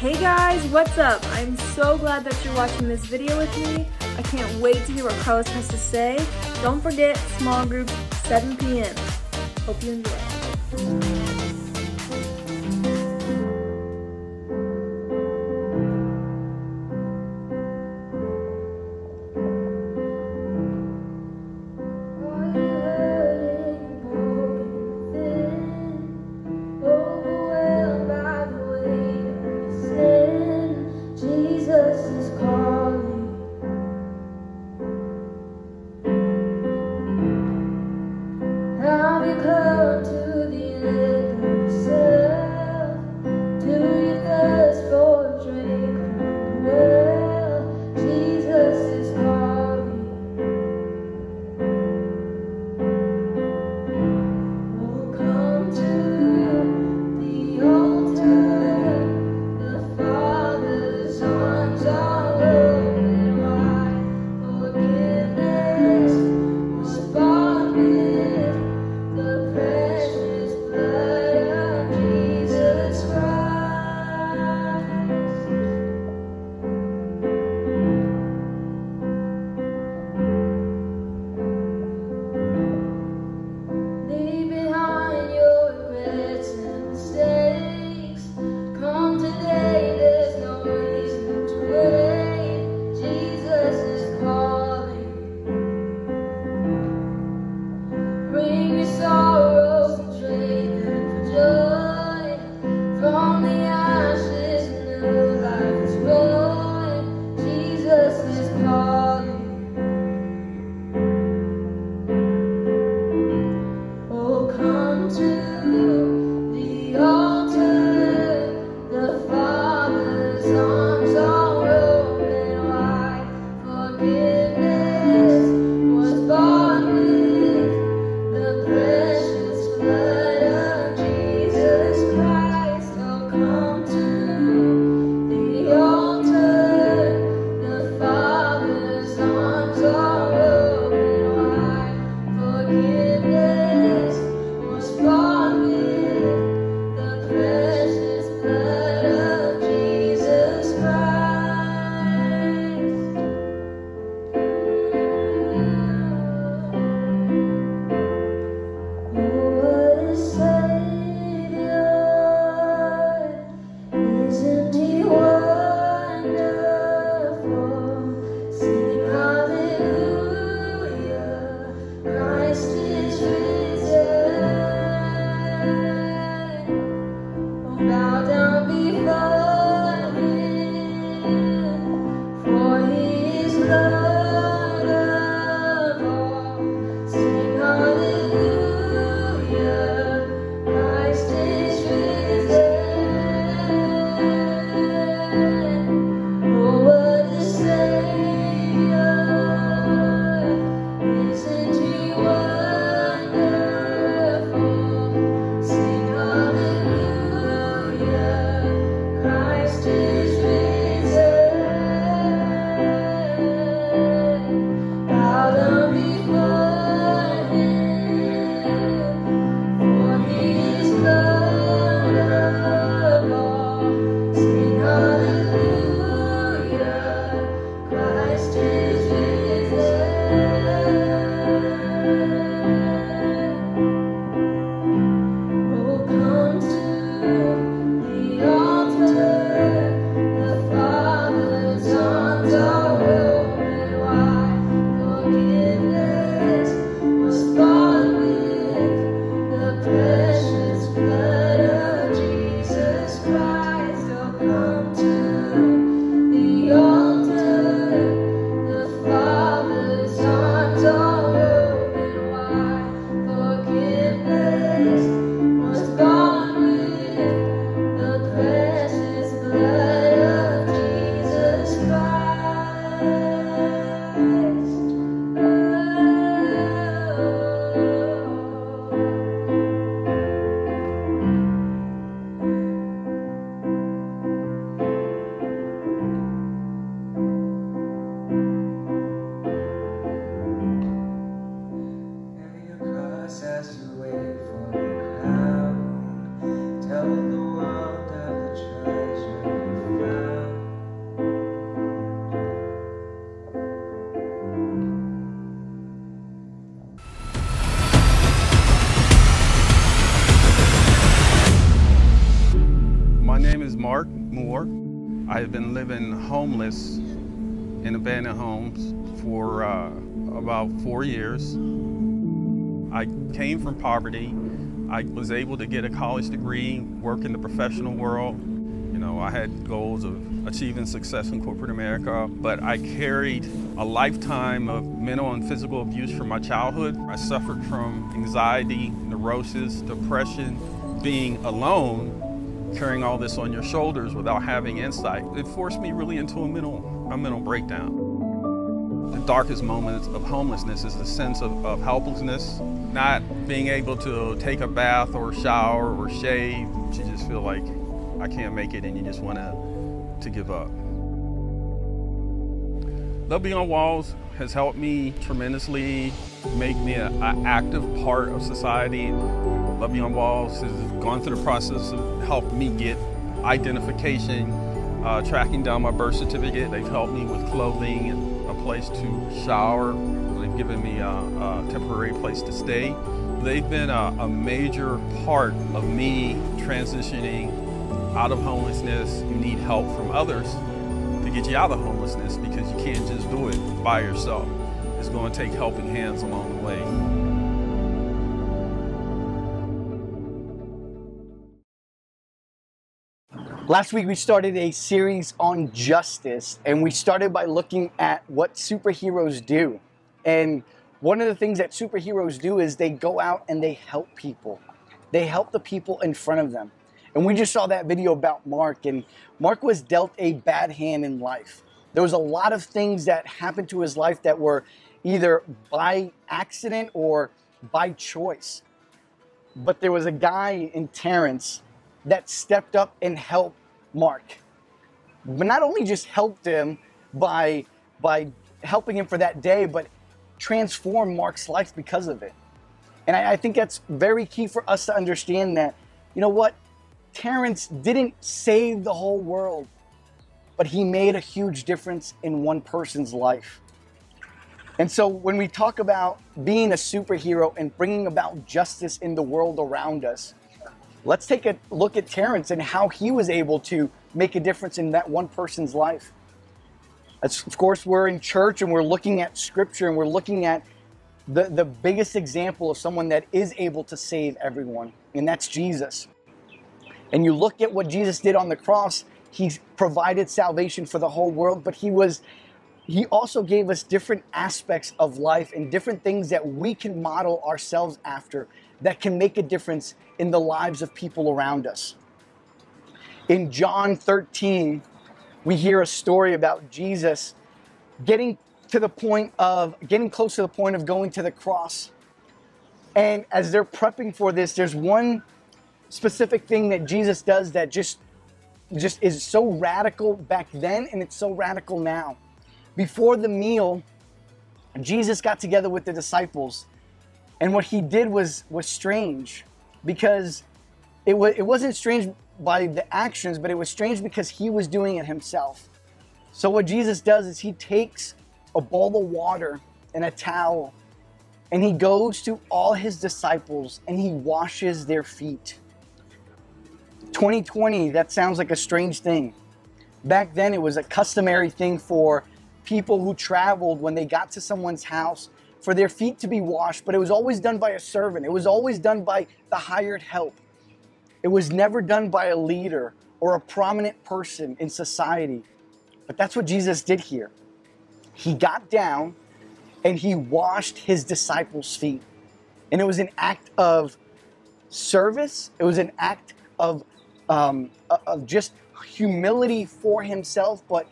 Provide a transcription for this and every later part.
Hey guys, what's up? I'm so glad that you're watching this video with me. I can't wait to hear what Carlos has to say. Don't forget, small group, 7 p.m. Hope you enjoy. I had been living homeless in abandoned homes for uh, about four years. I came from poverty. I was able to get a college degree, work in the professional world. You know, I had goals of achieving success in corporate America, but I carried a lifetime of mental and physical abuse from my childhood. I suffered from anxiety, neurosis, depression, being alone, carrying all this on your shoulders without having insight. It forced me really into a mental, a mental breakdown. The darkest moments of homelessness is the sense of, of helplessness, not being able to take a bath or shower or shave. You just feel like I can't make it and you just want to, to give up. Love Beyond Walls has helped me tremendously make me an active part of society. Love Beyond Walls has gone through the process of helping me get identification, uh, tracking down my birth certificate. They've helped me with clothing and a place to shower. They've given me a, a temporary place to stay. They've been a, a major part of me transitioning out of homelessness. You need help from others to get you out of homelessness because you can't just do it by yourself. It's going to take helping hands along the way. Last week we started a series on justice, and we started by looking at what superheroes do. And one of the things that superheroes do is they go out and they help people. They help the people in front of them. And we just saw that video about Mark, and Mark was dealt a bad hand in life. There was a lot of things that happened to his life that were either by accident or by choice. But there was a guy in Terrence that stepped up and helped Mark. But not only just helped him by by helping him for that day, but transformed Mark's life because of it. And I, I think that's very key for us to understand that, you know what? Terrence didn't save the whole world, but he made a huge difference in one person's life. And so when we talk about being a superhero and bringing about justice in the world around us, let's take a look at Terrence and how he was able to make a difference in that one person's life. Of course, we're in church and we're looking at scripture and we're looking at the, the biggest example of someone that is able to save everyone, and that's Jesus. And you look at what Jesus did on the cross, he provided salvation for the whole world, but he was he also gave us different aspects of life and different things that we can model ourselves after that can make a difference in the lives of people around us. In John 13, we hear a story about Jesus getting to the point of getting close to the point of going to the cross. And as they're prepping for this, there's one specific thing that Jesus does that just just is so radical back then and it's so radical now. Before the meal, Jesus got together with the disciples and what he did was was strange because it was it wasn't strange by the actions, but it was strange because he was doing it himself. So what Jesus does is he takes a bowl of water and a towel and he goes to all his disciples and he washes their feet. 2020, that sounds like a strange thing. Back then, it was a customary thing for people who traveled when they got to someone's house for their feet to be washed, but it was always done by a servant. It was always done by the hired help. It was never done by a leader or a prominent person in society. But that's what Jesus did here. He got down and he washed his disciples' feet. And it was an act of service, it was an act of, um, of just humility for himself, but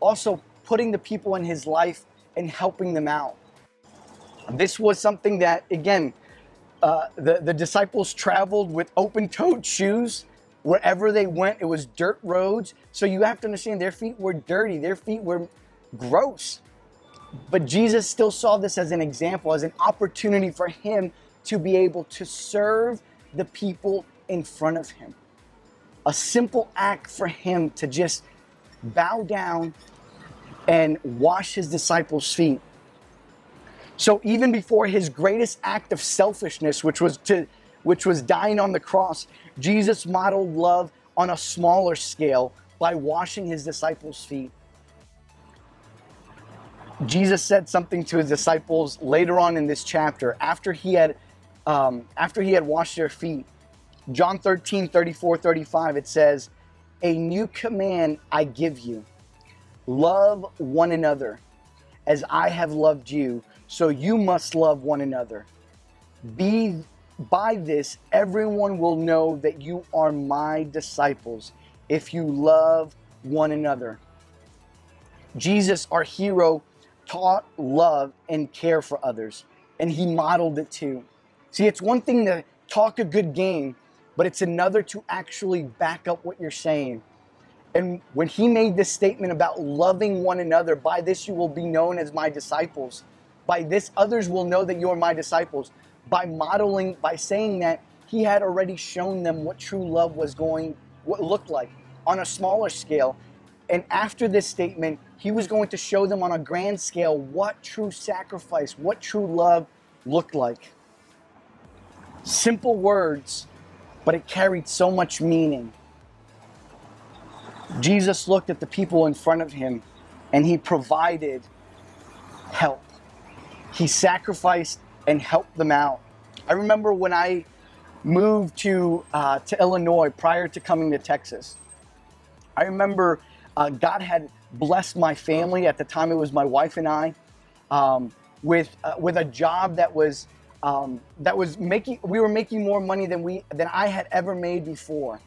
also putting the people in his life and helping them out. This was something that, again, uh, the, the disciples traveled with open toed shoes. Wherever they went, it was dirt roads. So you have to understand their feet were dirty, their feet were gross. But Jesus still saw this as an example, as an opportunity for him to be able to serve the people in front of him. A simple act for him to just bow down and wash his disciples' feet so even before his greatest act of selfishness, which was to which was dying on the cross, Jesus modeled love on a smaller scale by washing his disciples' feet. Jesus said something to his disciples later on in this chapter after he had um, after he had washed their feet. John 13, 34, 35, it says, A new command I give you love one another as I have loved you, so you must love one another. Be by this everyone will know that you are my disciples if you love one another. Jesus, our hero, taught love and care for others, and he modeled it too. See, it's one thing to talk a good game, but it's another to actually back up what you're saying. And when he made this statement about loving one another, by this you will be known as my disciples. By this others will know that you are my disciples. By modeling, by saying that, he had already shown them what true love was going, what looked like on a smaller scale. And after this statement, he was going to show them on a grand scale what true sacrifice, what true love looked like. Simple words, but it carried so much meaning. Jesus looked at the people in front of him and he provided help. He sacrificed and helped them out. I remember when I moved to, uh, to Illinois prior to coming to Texas. I remember uh, God had blessed my family at the time. It was my wife and I um, with uh, with a job that was um, that was making. We were making more money than we than I had ever made before,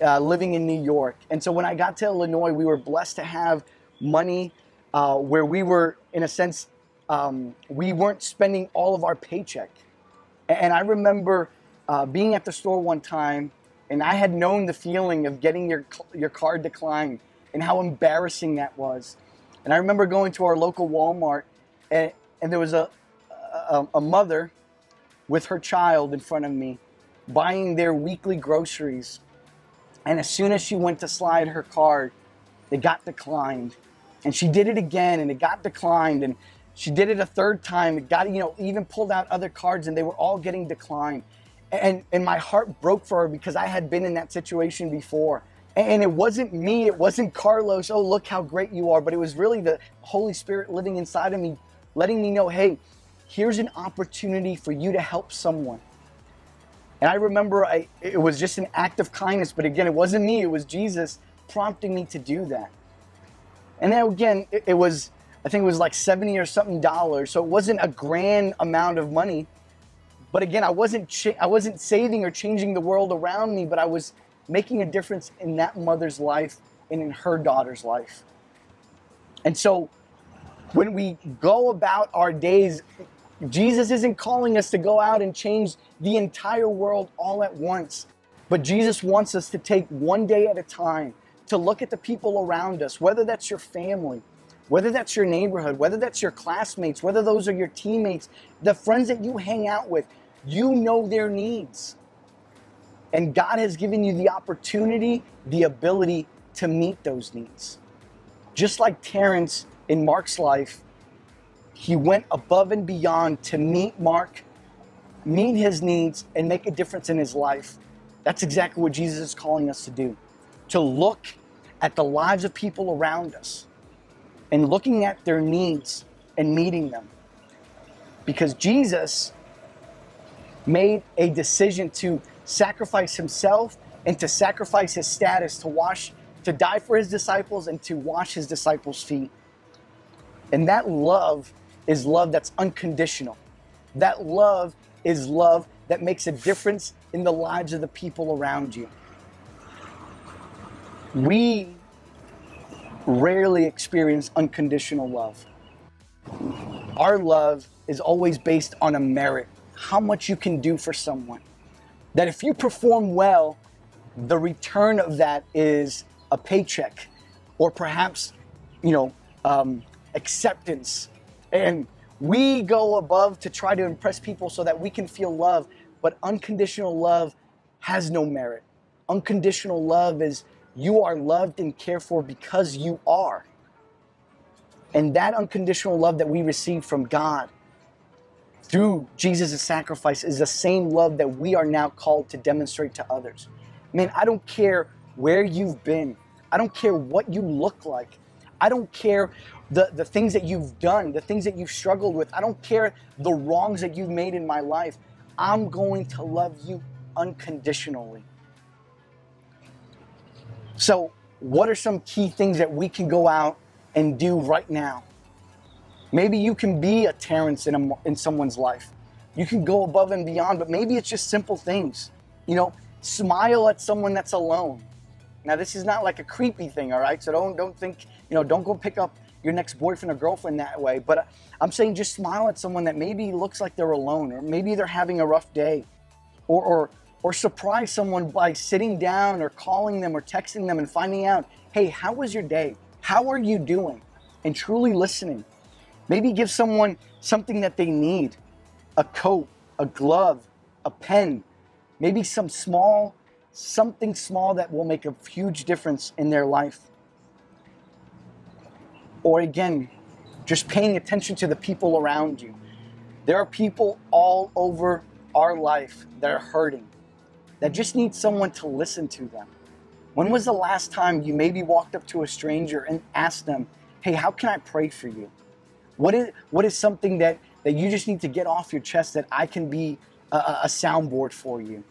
uh, living in New York. And so when I got to Illinois, we were blessed to have money uh, where we were, in a sense, um, we weren't spending all of our paycheck. And I remember uh, being at the store one time, and I had known the feeling of getting your your card declined and how embarrassing that was. And I remember going to our local Walmart, and, and there was a, a, a mother with her child in front of me buying their weekly groceries. And as soon as she went to slide her card, it got declined. And she did it again and it got declined. And she did it a third time. It got, you know, even pulled out other cards and they were all getting declined. And, and my heart broke for her because I had been in that situation before. And it wasn't me, it wasn't Carlos, oh, look how great you are, but it was really the Holy Spirit living inside of me, letting me know, hey, here's an opportunity for you to help someone. And I remember I, it was just an act of kindness, but again, it wasn't me, it was Jesus prompting me to do that. And then again, it, it was, I think it was like 70 or something dollars, so it wasn't a grand amount of money. But again, I wasn't, cha- I wasn't saving or changing the world around me, but I was making a difference in that mother's life and in her daughter's life. And so when we go about our days, Jesus isn't calling us to go out and change the entire world all at once. But Jesus wants us to take one day at a time to look at the people around us, whether that's your family, whether that's your neighborhood, whether that's your classmates, whether those are your teammates, the friends that you hang out with, you know their needs. And God has given you the opportunity, the ability to meet those needs. Just like Terrence in Mark's life, he went above and beyond to meet Mark, meet his needs, and make a difference in his life. That's exactly what Jesus is calling us to do to look at the lives of people around us and looking at their needs and meeting them. Because Jesus made a decision to sacrifice himself and to sacrifice his status to wash, to die for his disciples and to wash his disciples' feet. And that love is love that's unconditional. That love is love that makes a difference in the lives of the people around you. We rarely experience unconditional love. Our love is always based on a merit, how much you can do for someone that if you perform well, the return of that is a paycheck or perhaps, you know, um, acceptance. And we go above to try to impress people so that we can feel love, but unconditional love has no merit. Unconditional love is you are loved and cared for because you are. And that unconditional love that we receive from God through Jesus' sacrifice is the same love that we are now called to demonstrate to others. Man, I don't care where you've been. I don't care what you look like. I don't care the, the things that you've done, the things that you've struggled with. I don't care the wrongs that you've made in my life. I'm going to love you unconditionally. So, what are some key things that we can go out and do right now? Maybe you can be a Terrence in, a, in someone's life. You can go above and beyond, but maybe it's just simple things. You know, smile at someone that's alone. Now, this is not like a creepy thing, all right? So don't don't think, you know, don't go pick up your next boyfriend or girlfriend that way. But I'm saying just smile at someone that maybe looks like they're alone, or maybe they're having a rough day, or or or surprise someone by sitting down or calling them or texting them and finding out, hey, how was your day? How are you doing? And truly listening. Maybe give someone something that they need a coat, a glove, a pen, maybe some small, something small that will make a huge difference in their life. Or again, just paying attention to the people around you. There are people all over our life that are hurting, that just need someone to listen to them. When was the last time you maybe walked up to a stranger and asked them, hey, how can I pray for you? What is, what is something that, that you just need to get off your chest that I can be a, a soundboard for you?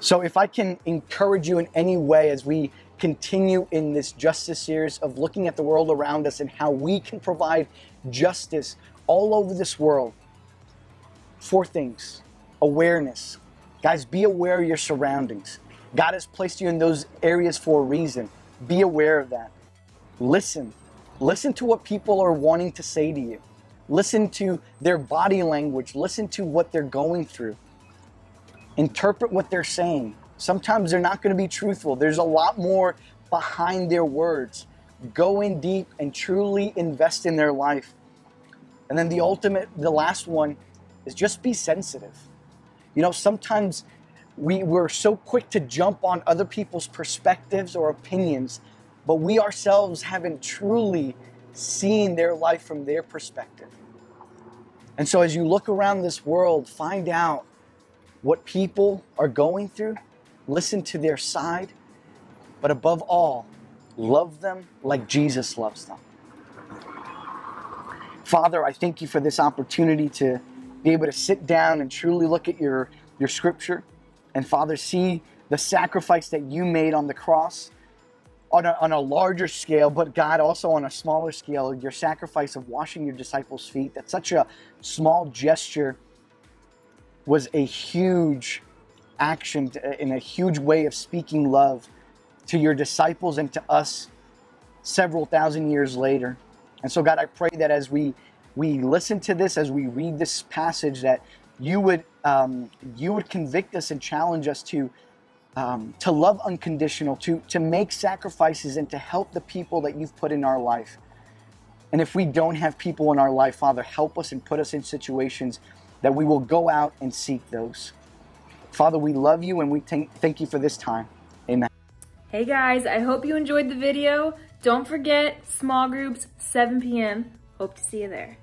So, if I can encourage you in any way as we continue in this justice series of looking at the world around us and how we can provide justice all over this world, four things awareness. Guys, be aware of your surroundings. God has placed you in those areas for a reason. Be aware of that. Listen. Listen to what people are wanting to say to you. Listen to their body language. Listen to what they're going through. Interpret what they're saying. Sometimes they're not going to be truthful. There's a lot more behind their words. Go in deep and truly invest in their life. And then the ultimate, the last one is just be sensitive. You know, sometimes we, we're so quick to jump on other people's perspectives or opinions but we ourselves haven't truly seen their life from their perspective. And so, as you look around this world, find out what people are going through, listen to their side, but above all, love them like Jesus loves them. Father, I thank you for this opportunity to be able to sit down and truly look at your, your scripture. And Father, see the sacrifice that you made on the cross on a, on a larger scale, but God also on a smaller scale, your sacrifice of washing your disciples' feet, that such a small gesture was a huge action in a huge way of speaking love to your disciples and to us several thousand years later. And so, God, I pray that as we we listen to this, as we read this passage, that you would um, you would convict us and challenge us to um, to love unconditional, to, to make sacrifices, and to help the people that you've put in our life. And if we don't have people in our life, Father, help us and put us in situations that we will go out and seek those. Father, we love you and we thank, you for this time. Amen. Hey guys, I hope you enjoyed the video. Don't forget, small groups, 7 p.m. Hope to see you there.